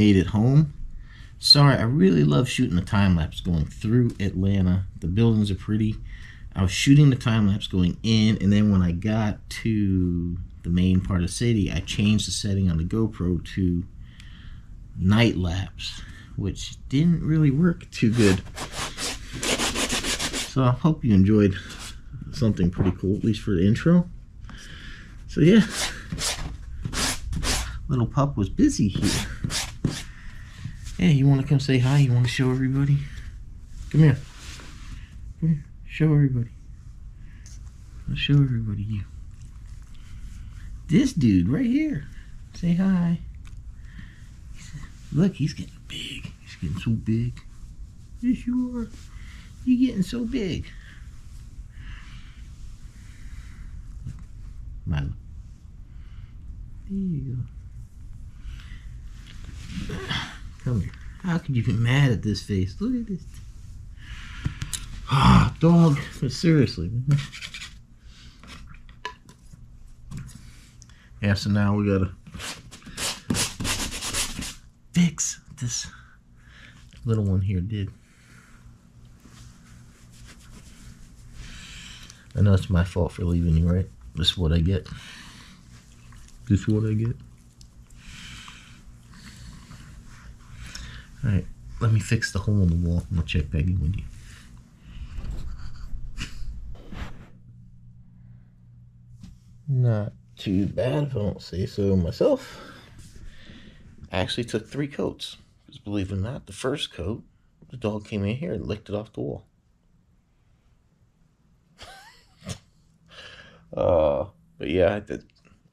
Made it home. Sorry, I really love shooting the time lapse going through Atlanta. The buildings are pretty. I was shooting the time lapse going in, and then when I got to the main part of the city, I changed the setting on the GoPro to night lapse, which didn't really work too good. So I hope you enjoyed something pretty cool, at least for the intro. So yeah, little pup was busy here. Hey, you want to come say hi? You want to show everybody? Come here. Come here. Show everybody. I'll show everybody you. This dude right here. Say hi. Look, he's getting big. He's getting so big. Yes, you are. You're getting so big. Milo. There you go. Come here. How could you be mad at this face? Look at this. Ah, dog. Seriously. Yeah, so now we gotta fix this little one here did. I know it's my fault for leaving you, right? This is what I get. This is what I get. Alright, let me fix the hole in the wall. I'm gonna check with you. Not too bad if I don't say so myself. I actually took three coats. Because believe it or not, the first coat, the dog came in here and licked it off the wall. uh, but yeah, I, did,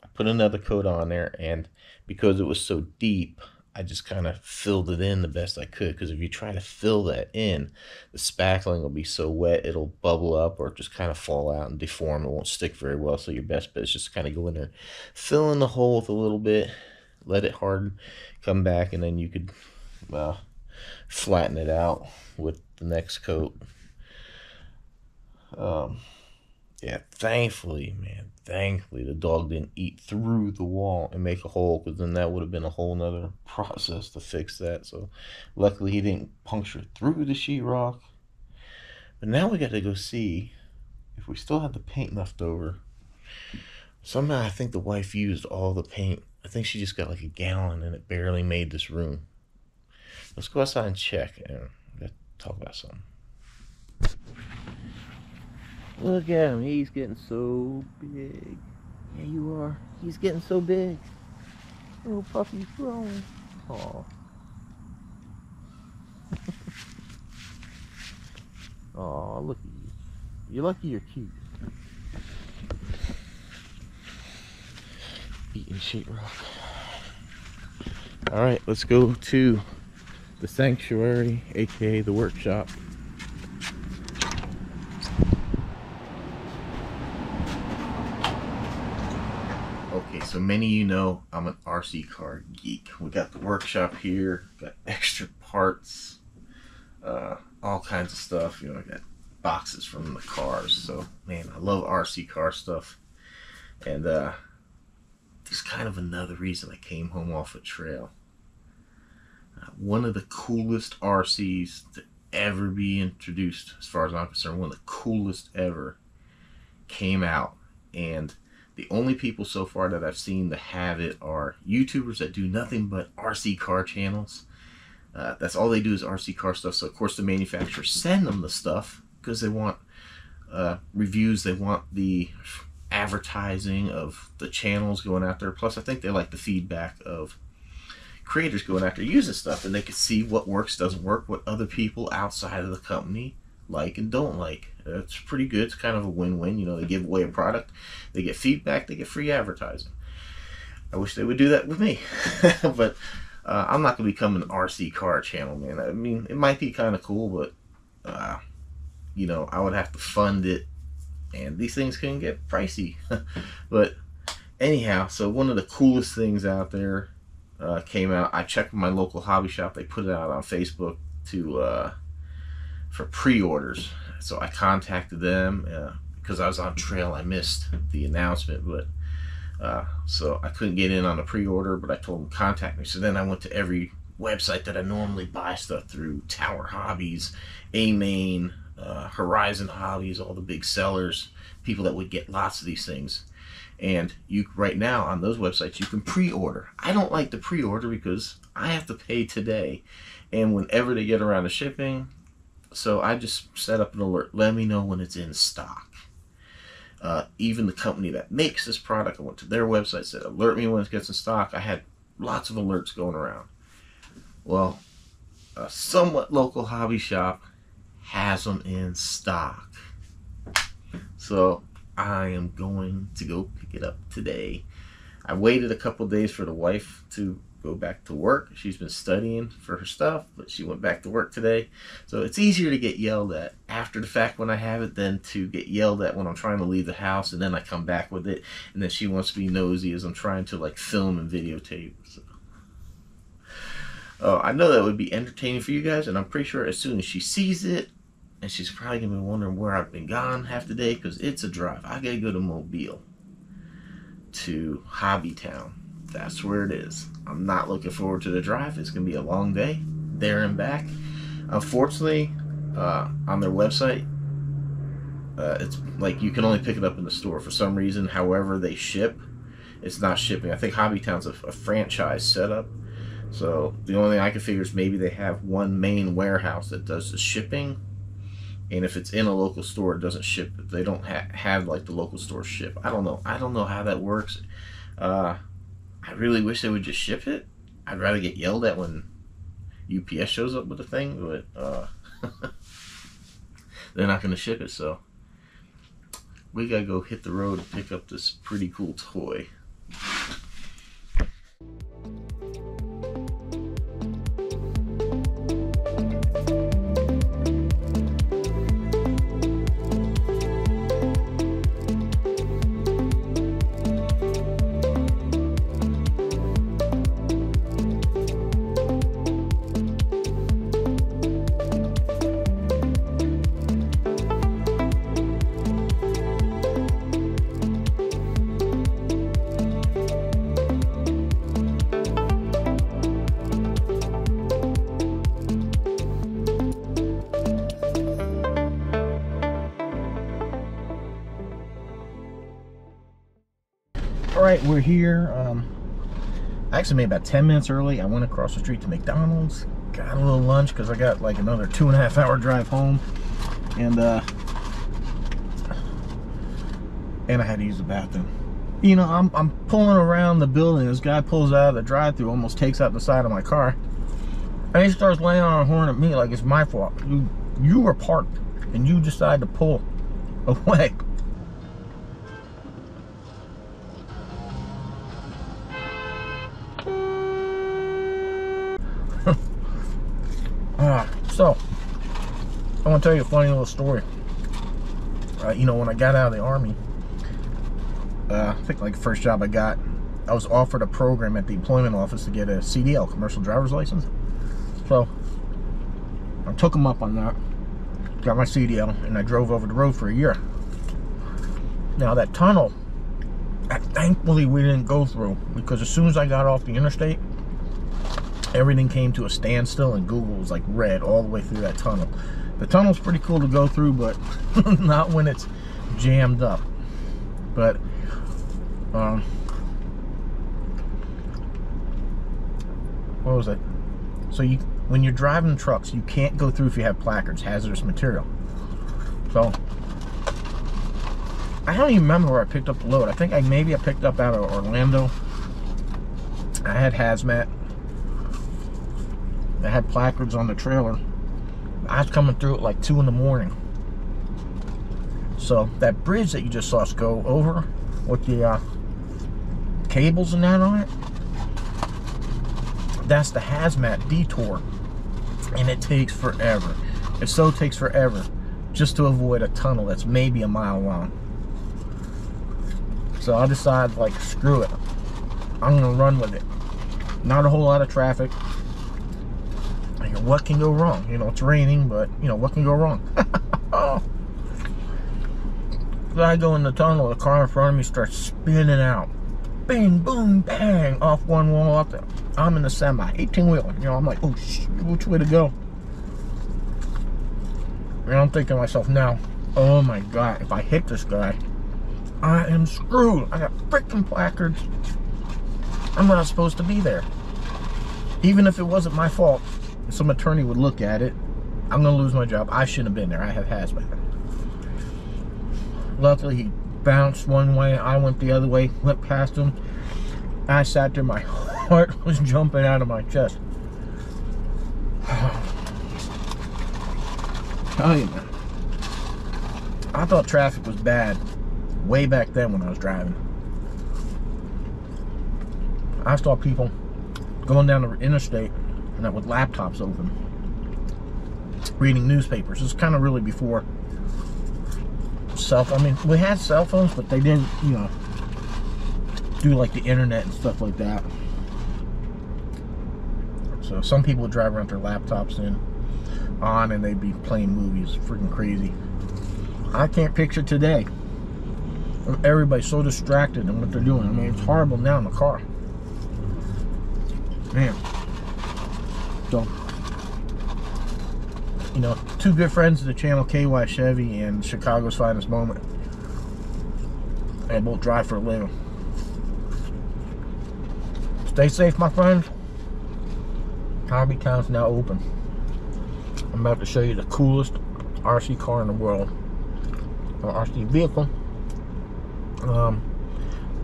I put another coat on there, and because it was so deep, I just kind of filled it in the best I could. Because if you try to fill that in, the spackling will be so wet it'll bubble up or just kind of fall out and deform. It won't stick very well. So your best bet is just kind of go in there, fill in the hole with a little bit, let it harden, come back, and then you could well flatten it out with the next coat. Um, yeah, thankfully, man, thankfully the dog didn't eat through the wall and make a hole because then that would have been a whole nother process to fix that. So luckily he didn't puncture through the sheetrock. But now we got to go see if we still have the paint left over. Somehow I think the wife used all the paint. I think she just got like a gallon and it barely made this room. Let's go outside and check and uh, talk about something. Look at him. He's getting so big. Yeah, you are. He's getting so big. Little puppy's growing. Aw. Aw, look at you. You're lucky you're cute. Eating sheetrock. Alright, let's go to the sanctuary, aka the workshop. So many of you know I'm an RC car geek. We got the workshop here, got extra parts, uh, all kinds of stuff. You know, I got boxes from the cars. So, man, I love RC car stuff. And uh, there's kind of another reason I came home off a trail. Uh, one of the coolest RCs to ever be introduced, as far as I'm concerned, one of the coolest ever came out. And the only people so far that I've seen that have it are YouTubers that do nothing but RC car channels. Uh, that's all they do is RC car stuff. So of course the manufacturers send them the stuff because they want uh, reviews. They want the advertising of the channels going out there. Plus I think they like the feedback of creators going after using stuff and they can see what works, doesn't work, what other people outside of the company like and don't like. It's pretty good. It's kind of a win-win. You know, they give away a product, they get feedback, they get free advertising. I wish they would do that with me, but uh, I'm not going to become an RC car channel, man. I mean, it might be kind of cool, but uh, you know, I would have to fund it, and these things can get pricey. but anyhow, so one of the coolest things out there uh, came out. I checked my local hobby shop; they put it out on Facebook to uh, for pre-orders. So I contacted them uh, because I was on trail. I missed the announcement, but Uh, so I couldn't get in on a pre-order, but I told them contact me. So then I went to every website that I normally buy stuff through: Tower Hobbies, AMain, uh, Horizon Hobbies, all the big sellers, people that would get lots of these things. And you right now on those websites you can pre-order. I don't like to pre-order because I have to pay today, and whenever they get around to shipping, so I just set up an alert. Let me know when it's in stock. Uh, even the company that makes this product, I went to their website, said alert me when it gets in stock. I had lots of alerts going around. Well, a somewhat local hobby shop has them in stock. So I am going to go pick it up today. I waited a couple days for the wife to go back to work. She's been studying for her stuff, but she went back to work today. So it's easier to get yelled at after the fact when I have it than to get yelled at when I'm trying to leave the house and then I come back with it and then she wants to be nosy as I'm trying to like film and videotape. So. Oh, I know that would be entertaining for you guys, and I'm pretty sure as soon as she sees it, and she's probably gonna be wondering where I've been gone half the day because it's a drive. I gotta go to Mobile to Hobbytown. That's where it is. I'm not looking forward to the drive. It's gonna be a long day there and back. Unfortunately, uh, on their website, uh, it's like you can only pick it up in the store for some reason. However, they ship, it's not shipping. I think Hobbytown's a, a franchise setup. So the only thing I can figure is maybe they have one main warehouse that does the shipping and if it's in a local store it doesn't ship they don't ha- have like the local store ship i don't know i don't know how that works uh, i really wish they would just ship it. I'd rather get yelled at when ups shows up with the thing but uh, they're not going to ship it so. We gotta go hit the road and pick up this pretty cool toy we're here um I actually made about 10 minutes early. I went across the street to mcdonald's got a little lunch because i got like another two and a half hour drive home. And uh and i had to use the bathroom. You know i'm, I'm pulling around the building. This guy pulls out of the drive-through almost takes out the side of my car and he starts laying on a horn at me like it's my fault. You you were parked and you decide to pull away want to tell you a funny little story. Uh, you know, when I got out of the Army, uh, I think like the first job I got, I was offered a program at the employment office to get a CDL, commercial driver's license. So, I took them up on that, got my CDL, and I drove over the road for a year. Now, that tunnel, thankfully we didn't go through, because as soon as I got off the interstate, everything came to a standstill and Google was like red all the way through that tunnel. The tunnel's pretty cool to go through, but not when it's jammed up. But, um, what was it? So you, when you're driving trucks, you can't go through if you have placards, hazardous material. So, I don't even remember where I picked up the load. I think I maybe I picked up out of Orlando. I had hazmat I had placards on the trailer. I was coming through at like 2 in the morning. So that bridge that you just saw us go over with the uh, cables and that on it, that's the hazmat detour. And it takes forever. It so takes forever just to avoid a tunnel that's maybe a mile long. So I decided like, screw it. I'm gonna run with it. Not a whole lot of traffic what can go wrong? You know, it's raining, but you know, what can go wrong? oh. I go in the tunnel, the car in front of me starts spinning out. bang, boom, bang, off one wall. Off the, I'm in the semi, 18 wheeler. You know, I'm like, oh, which way to go? And I'm thinking to myself now, oh my god, if I hit this guy, I am screwed. I got freaking placards. I'm not supposed to be there. Even if it wasn't my fault, some attorney would look at it. I'm gonna lose my job. I shouldn't have been there. I have hazmat. Luckily, he bounced one way. I went the other way. Went past him. I sat there. My heart was jumping out of my chest. Tell you, man. I thought traffic was bad way back then when I was driving. I saw people going down the interstate and with laptops open, reading newspapers. It's kind of really before cell. I mean, we had cell phones, but they didn't, you know, do like the internet and stuff like that. So some people would drive around their laptops in on and they'd be playing movies. Freaking crazy. I can't picture today. Everybody's so distracted in what they're doing. I mean, it's horrible now in the car. Man. So, you know, two good friends of the channel, KY Chevy and Chicago's Finest Moment. They both drive for a living. Stay safe, my friends. Hobby Town's now open. I'm about to show you the coolest RC car in the world. Or RC vehicle. Um,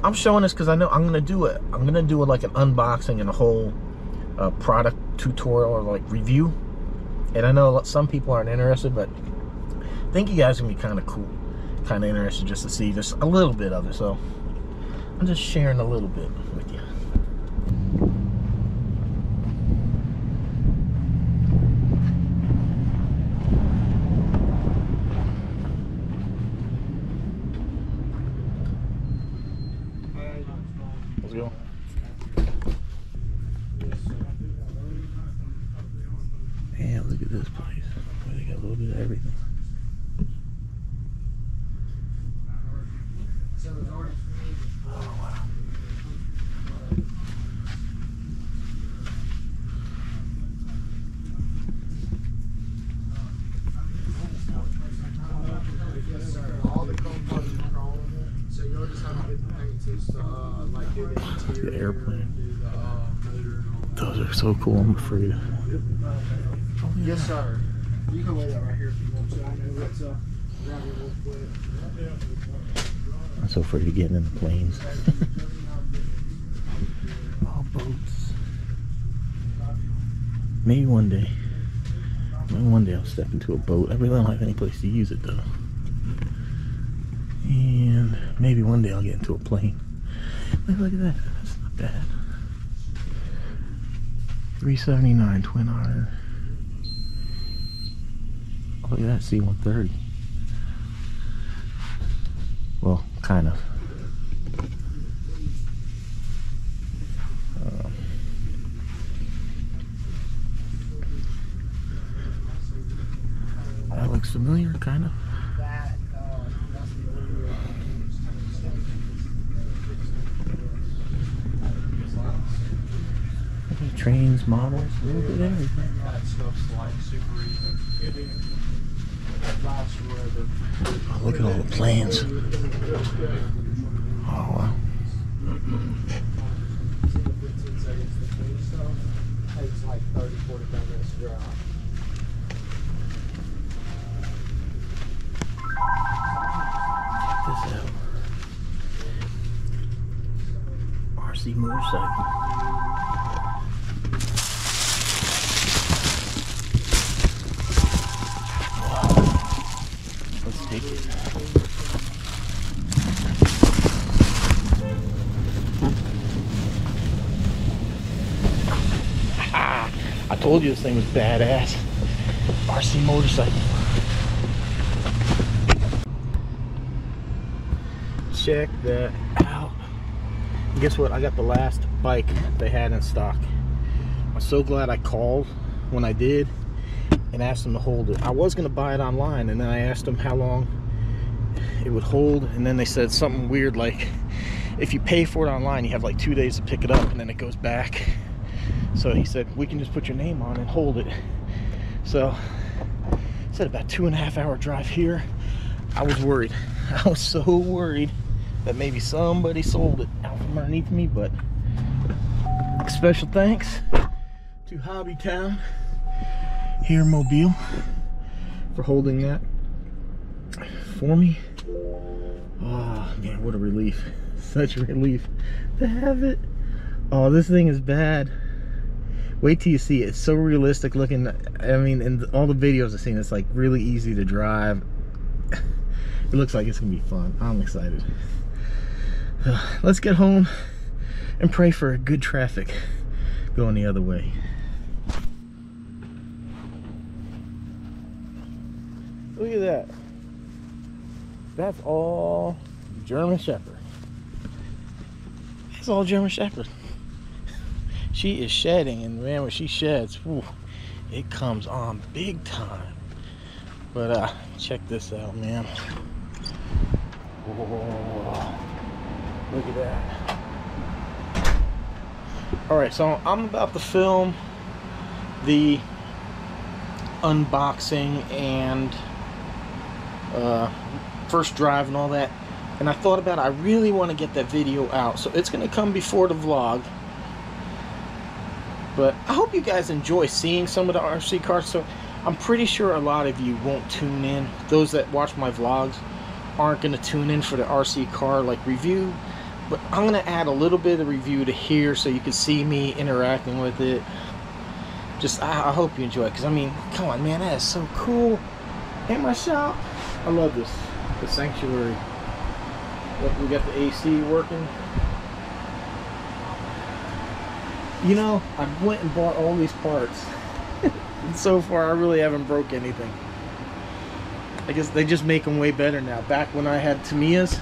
I'm showing this because I know I'm gonna do it. I'm gonna do it like an unboxing and a whole uh, product tutorial or like review. And I know some people aren't interested, but I think you guys can be kind of cool, kind of interested just to see just a little bit of it. So I'm just sharing a little bit with you. Let's go. Man, look at this place. They got a little bit of everything. Oh, wow. All the components are chrome, so you'll just have to get the paint to, uh, like do the interior. The airplane. Do the, uh, motor and all. Those are so cool. I'm afraid. Yes, sir. You can lay that right here if you want to. I know it's, uh, around here real quick. I'm so afraid of getting in the planes. All boats. Maybe one day. Maybe one day I'll step into a boat. I really don't have any place to use it though. And maybe one day I'll get into a plane. Look, look at that. That's not bad. 379 twin otter. Oh, look at that C-130. Well, kind of. Um, that looks familiar, kind of. That, uh, that's the only, uh, Trains, models, a little bit of everything. That stuff's like super easy. It lasts forever. Oh, look at all the plans. Oh, wow. 15 seconds to finish stuff. Takes like 30, 45 minutes to dry. Check this out. RC motorcycle. Told you this thing was badass. RC motorcycle. Check that out. And guess what? I got the last bike they had in stock. I'm so glad I called when I did and asked them to hold it. I was going to buy it online and then I asked them how long it would hold and then they said something weird like if you pay for it online, you have like two days to pick it up and then it goes back. So he said, we can just put your name on and hold it. So, it's said about two and a half hour drive here. I was worried. I was so worried that maybe somebody sold it out from underneath me, but special thanks to Hobby Town here in Mobile for holding that for me. Oh man, what a relief. Such a relief to have it. Oh, this thing is bad. Wait till you see it. It's so realistic looking. I mean, in all the videos I've seen, it's like really easy to drive. It looks like it's gonna be fun. I'm excited. Let's get home and pray for good traffic going the other way. Look at that. That's all German Shepherd. That's all German Shepherd. She is shedding, and man, when she sheds, whew, it comes on big time. But uh, check this out, man. Whoa. Look at that. All right, so I'm about to film the unboxing and uh, first drive and all that. And I thought about it, I really want to get that video out. So it's going to come before the vlog. But I hope you guys enjoy seeing some of the RC cars. So I'm pretty sure a lot of you won't tune in. Those that watch my vlogs aren't going to tune in for the RC car like review. But I'm going to add a little bit of review to here so you can see me interacting with it. Just, I, I hope you enjoy it. Because, I mean, come on, man, that is so cool. In my shop. I love this. The sanctuary. Look, we got the AC working. You know, I went and bought all these parts. and so far, I really haven't broke anything. I guess they just make them way better now. Back when I had Tamiya's,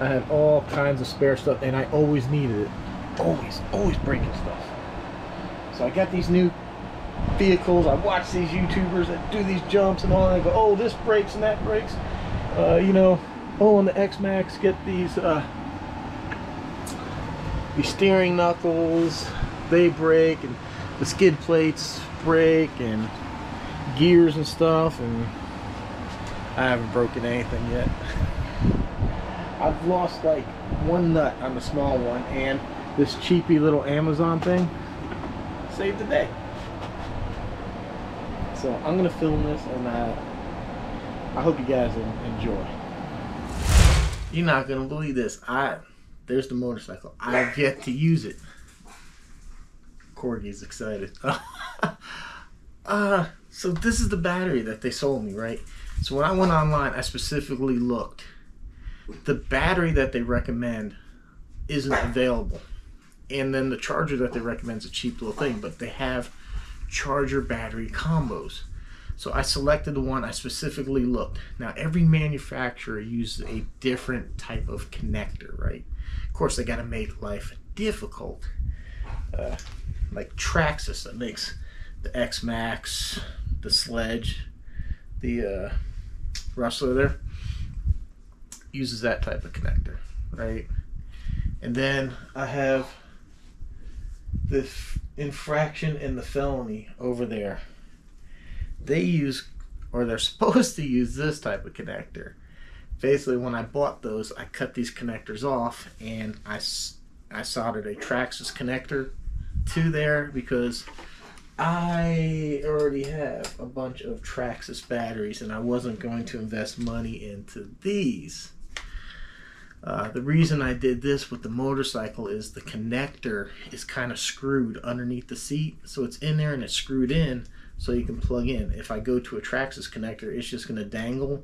I had all kinds of spare stuff, and I always needed it. Always, always breaking stuff. So I got these new vehicles. I watch these YouTubers that do these jumps and all, and I go, oh, this breaks and that breaks. Uh, you know, oh, on the X-Maxx, get these, uh, these steering knuckles, they break, and the skid plates break, and gears and stuff, and I haven't broken anything yet. I've lost like one nut on the small one, and this cheapy little Amazon thing saved the day. So I'm gonna film this, and uh, I hope you guys enjoy. You're not gonna believe this. I there's the motorcycle. I've yet to use it. Corgi's excited. uh, so this is the battery that they sold me, right? So when I went online, I specifically looked. The battery that they recommend isn't available. And then the charger that they recommend is a cheap little thing, but they have charger battery combos. So I selected the one I specifically looked. Now every manufacturer uses a different type of connector, right? Of course, they got to make life difficult. Uh, like Traxxas that makes the X Maxx, the Sledge, the uh, Rustler there uses that type of connector, right? And then I have the infraction and the felony over there. They use, or they're supposed to use this type of connector. Basically, when I bought those, I cut these connectors off and I, I soldered a Traxxas connector to there because I already have a bunch of Traxxas batteries and I wasn't going to invest money into these. Uh, the reason I did this with the motorcycle is the connector is kind of screwed underneath the seat. So it's in there and it's screwed in so you can plug in. If I go to a Traxxas connector, it's just going to dangle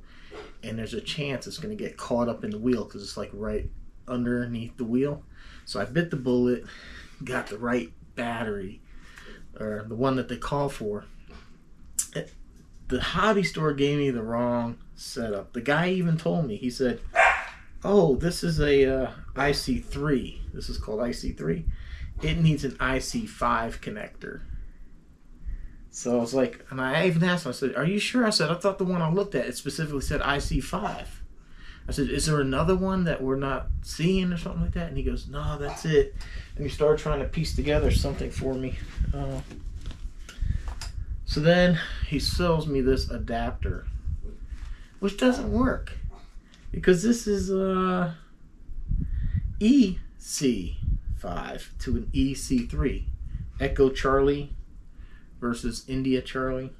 and there's a chance it's going to get caught up in the wheel because it's like right underneath the wheel. So I bit the bullet, got the right battery or the one that they call for. It, the hobby store gave me the wrong setup. The guy even told me, he said, oh, this is a uh, IC3. This is called IC3. It needs an IC5 connector. So I was like, and I even asked him, I said, are you sure? I said, I thought the one I looked at, it specifically said IC5. I said, "Is there another one that we're not seeing or something like that?" And he goes, "No, that's it." And he started trying to piece together something for me. Uh, so then he sells me this adapter, which doesn't work because this is uh, EC5 to an EC3, Echo Charlie versus India Charlie.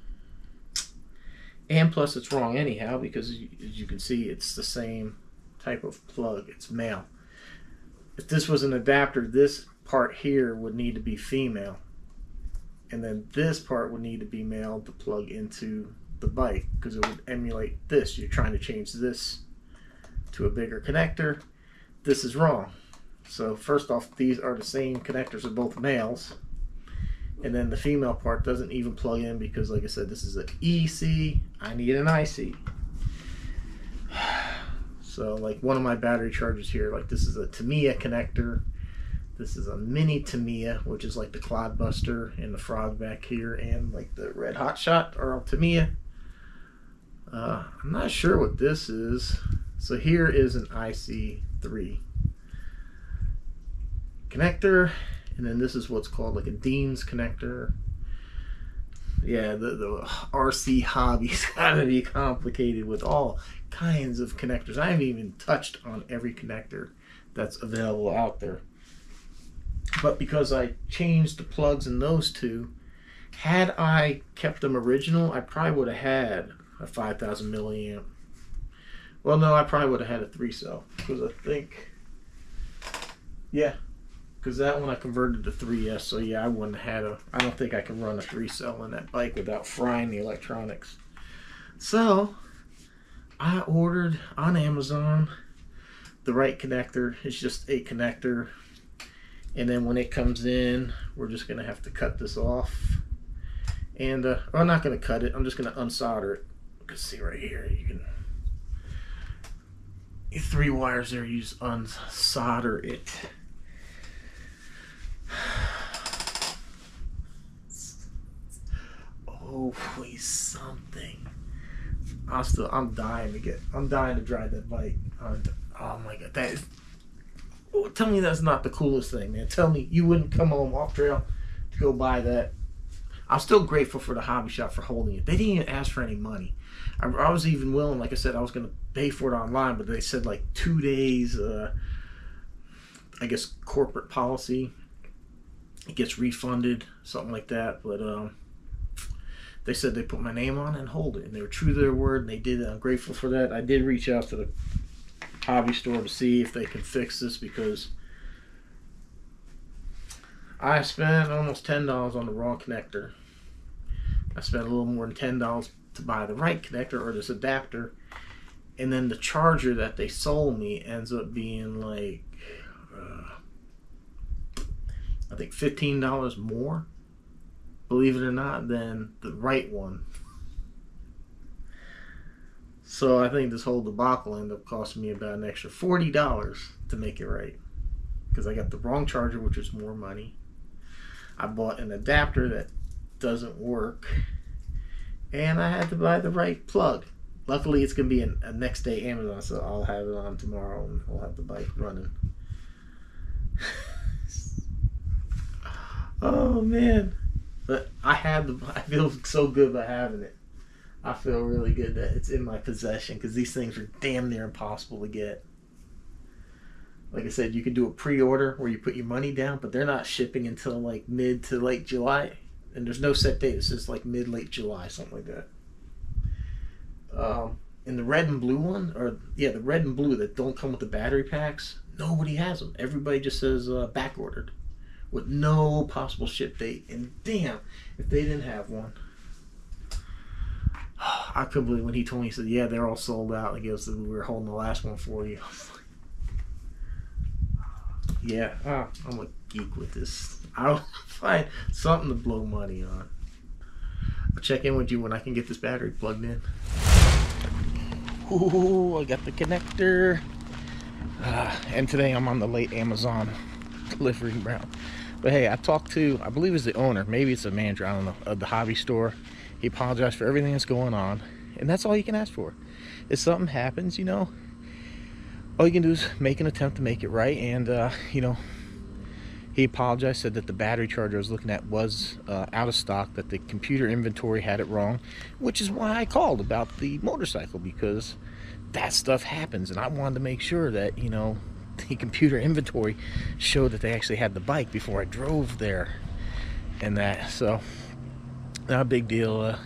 And plus, it's wrong anyhow because, as you can see, it's the same type of plug. It's male. If this was an adapter, this part here would need to be female. And then this part would need to be male to plug into the bike because it would emulate this. You're trying to change this to a bigger connector. This is wrong. So first off, these are the same connectors of both males and then the female part doesn't even plug in because like I said this is an EC I need an IC so like one of my battery chargers here like this is a Tamiya connector. This is a mini Tamiya which is like the Clodbuster and the frog back here and like the red hot shot are all Tamiya. Uh, I'm not sure what this is. So here is an IC3 connector and then this is what's called like a Dean's connector. Yeah, the, the RC hobby's gotta be complicated with all kinds of connectors. I haven't even touched on every connector that's available out there. But because I changed the plugs in those two, had I kept them original, I probably would have had a 5000 milliamp. Well, no, I probably would have had a three cell because I think, yeah, because that one I converted to 3S. So yeah, I wouldn't have had a. I don't think I can run a three cell in that bike without frying the electronics. So I ordered on Amazon the right connector. It's just a connector, and then when it comes in, we're just gonna have to cut this off. And uh, I'm not gonna cut it. I'm just gonna unsolder it. You can see right here. You can three wires there. You just unsolder it. Hopefully something. I'm still. I'm dying to get. I'm dying to drive that bike. oh my god, that is. Oh, tell me that's not the coolest thing, man. Tell me you wouldn't come home off trail to go buy that. I'm still grateful for the hobby shop for holding it. They didn't even ask for any money. I, I was even willing, like I said, I was going to pay for it online, but they said like two days. Uh, I guess corporate policy it gets refunded, something like that. But um, they said they put my name on and hold it, and they were true to their word, and they did. I'm grateful for that. I did reach out to the hobby store to see if they can fix this because I spent almost ten dollars on the wrong connector. I spent a little more than ten dollars to buy the right connector or this adapter, and then the charger that they sold me ends up being like I think fifteen dollars more, believe it or not, than the right one. So I think this whole debacle ended up costing me about an extra forty dollars to make it right, because I got the wrong charger, which is more money. I bought an adapter that doesn't work, and I had to buy the right plug. Luckily, it's gonna be a, a next day Amazon, so I'll have it on tomorrow, and I'll have the bike running. Oh man, but I have the. I feel so good by having it. I feel really good that it's in my possession because these things are damn near impossible to get. Like I said, you can do a pre-order where you put your money down, but they're not shipping until like mid to late July, and there's no set date. It's just like mid late July, something like that. Um, and the red and blue one, or yeah, the red and blue that don't come with the battery packs, nobody has them. Everybody just says uh, back ordered with no possible ship date. And damn, if they didn't have one. I couldn't believe when he told me, he said, Yeah, they're all sold out. Like, goes, we were holding the last one for you. yeah, oh, I'm a geek with this. I'll find something to blow money on. I'll check in with you when I can get this battery plugged in. Ooh, I got the connector. Uh, and today I'm on the late Amazon delivery route. But hey, I talked to, I believe it's the owner, maybe it's the manager, I don't know, of the hobby store. He apologized for everything that's going on. And that's all you can ask for. If something happens, you know, all you can do is make an attempt to make it right. And, uh, you know, he apologized, said that the battery charger I was looking at was uh, out of stock, that the computer inventory had it wrong, which is why I called about the motorcycle because that stuff happens. And I wanted to make sure that, you know, the computer inventory showed that they actually had the bike before I drove there and that. So, not a big deal. Uh,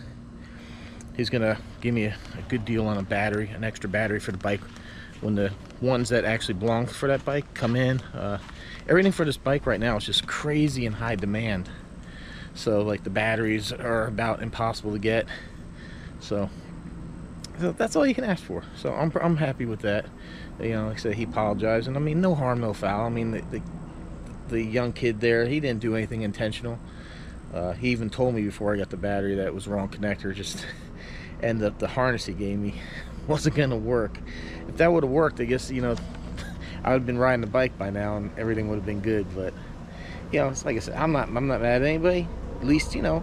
he's gonna give me a, a, good deal on a battery, an extra battery for the bike when the ones that actually belong for that bike come in. Uh, everything for this bike right now is just crazy and high demand. So like the batteries are about impossible to get. So, so that's all you can ask for. So I'm, I'm happy with that. You know, like I said, he apologized, and I mean, no harm, no foul. I mean, the, the, the young kid there, he didn't do anything intentional. Uh, he even told me before I got the battery that it was wrong connector. Just and the, the harness he gave me wasn't gonna work. If that would have worked, I guess you know I would have been riding the bike by now and everything would have been good. But you know, it's like I said, I'm not I'm not mad at anybody. At least you know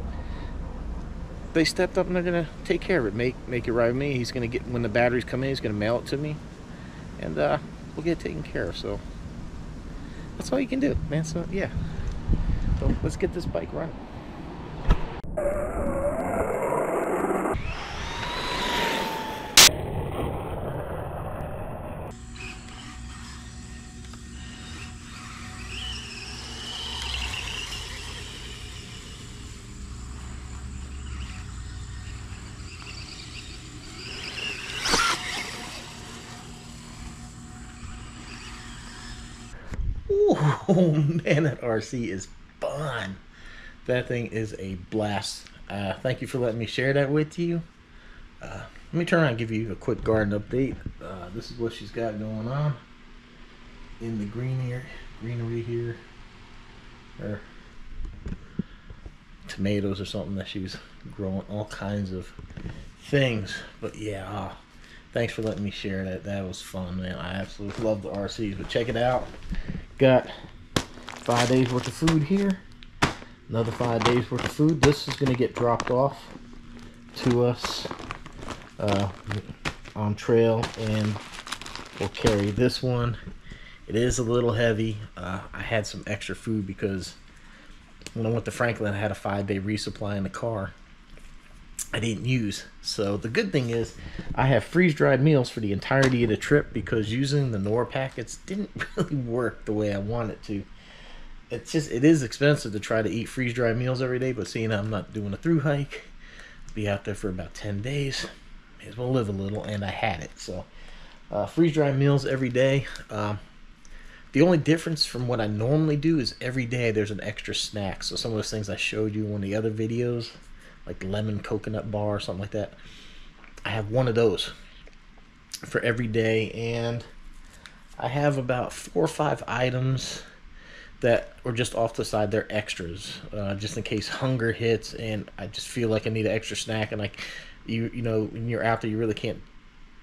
they stepped up and they're gonna take care of it, make make it right with me. He's gonna get when the batteries come in, he's gonna mail it to me, and uh, we'll get it taken care of. So that's all you can do, man. So yeah, so let's get this bike running. Oh man, that RC is fun. That thing is a blast. Uh, thank you for letting me share that with you. Uh, let me turn around and give you a quick garden update. Uh, this is what she's got going on in the green here, greenery here. Or tomatoes or something that she's growing, all kinds of things. But yeah, uh, thanks for letting me share that. That was fun, man. I absolutely love the RCs. But check it out. Got five days worth of food here. Another five days worth of food. This is going to get dropped off to us uh, on trail and we'll carry this one. It is a little heavy. Uh, I had some extra food because when I went to Franklin, I had a five day resupply in the car. I didn't use. So the good thing is I have freeze dried meals for the entirety of the trip because using the Knorr packets didn't really work the way I wanted to it's just it is expensive to try to eat freeze dried meals every day. But seeing I'm not doing a through hike, be out there for about ten days, may as well live a little. And I had it, so uh, freeze dried meals every day. Um, the only difference from what I normally do is every day there's an extra snack. So some of those things I showed you in one of the other videos, like lemon coconut bar or something like that, I have one of those for every day, and I have about four or five items that are just off the side. They're extras, uh, just in case hunger hits, and I just feel like I need an extra snack. And like you, you know, when you're out there, you really can't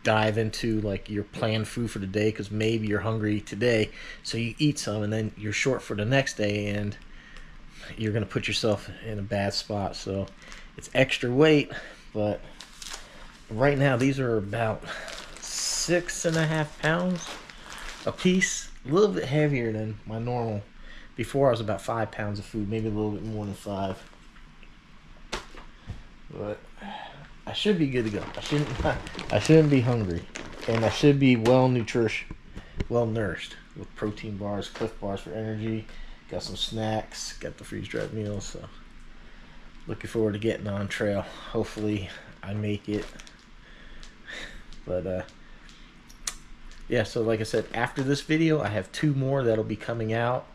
dive into like your planned food for the day because maybe you're hungry today, so you eat some, and then you're short for the next day, and you're gonna put yourself in a bad spot. So it's extra weight, but right now these are about six and a half pounds a piece a little bit heavier than my normal before I was about five pounds of food, maybe a little bit more than five. But I should be good to go. I shouldn't. I shouldn't be hungry, and I should be well nutrition, well nourished with protein bars, Clif bars for energy. Got some snacks. Got the freeze dried meals. So looking forward to getting on trail. Hopefully I make it. But uh, yeah. So like I said, after this video, I have two more that'll be coming out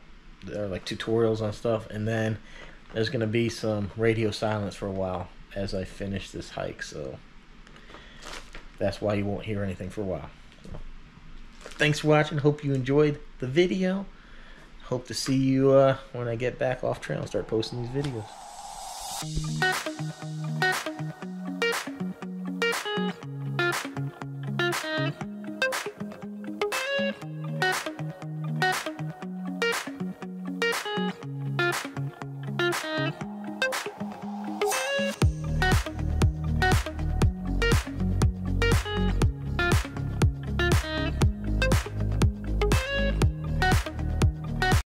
uh, like tutorials on stuff, and then there's gonna be some radio silence for a while as I finish this hike. So that's why you won't hear anything for a while. So, thanks for watching. Hope you enjoyed the video. Hope to see you uh, when I get back off trail and start posting these videos.